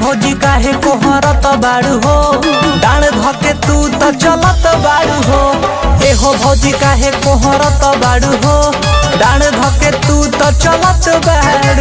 कोहरत बाड़ू हो? डाण धके तू तो चलत बाड़ू हो। एहो भोजी काहे कोहरत बाड़ू हो? डाण धके तू तो चलत बाड़ू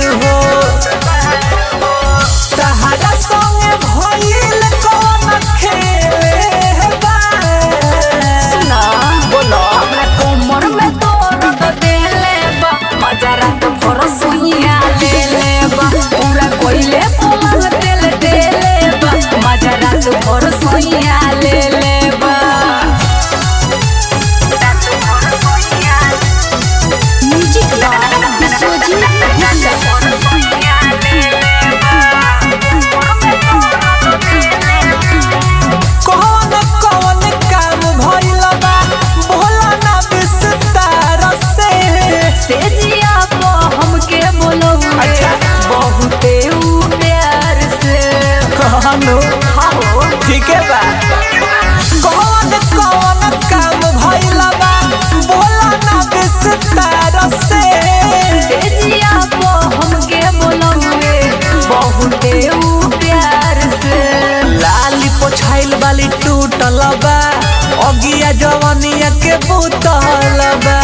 अगिया जवानी के पुतल बा।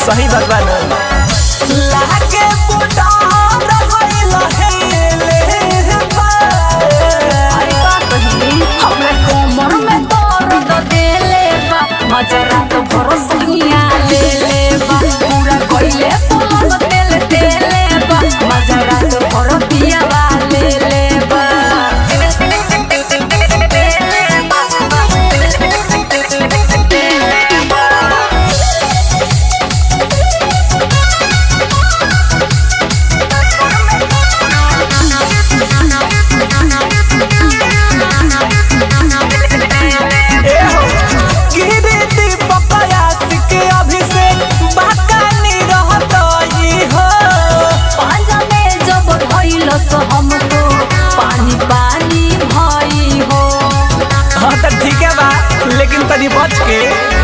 सही बात बा ना लागे बुढ़ार भइल हेले बा। अरे का कही हमरा कोमर में दर्द देले बा। मज़ा रात भर सोनिया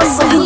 हमरा